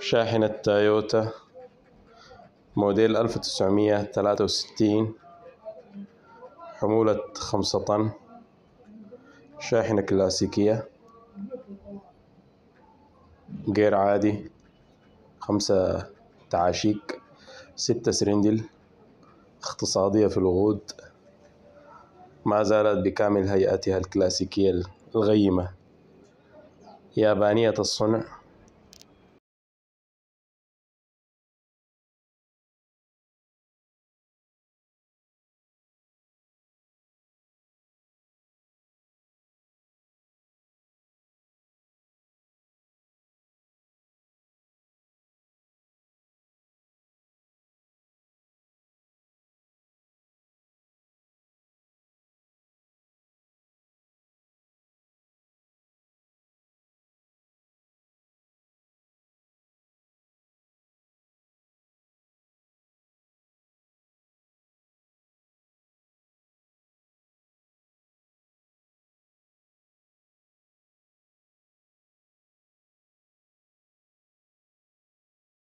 شاحنة تويوتا موديل ألف وتسعمية تلاتة وستين حمولة خمسة طن شاحنة كلاسيكية جير عادي خمسة تعاشيك ستة سرندل اقتصادية في الوقود ما زالت بكامل هيئتها الكلاسيكية الغيمة. يابانية الصنع.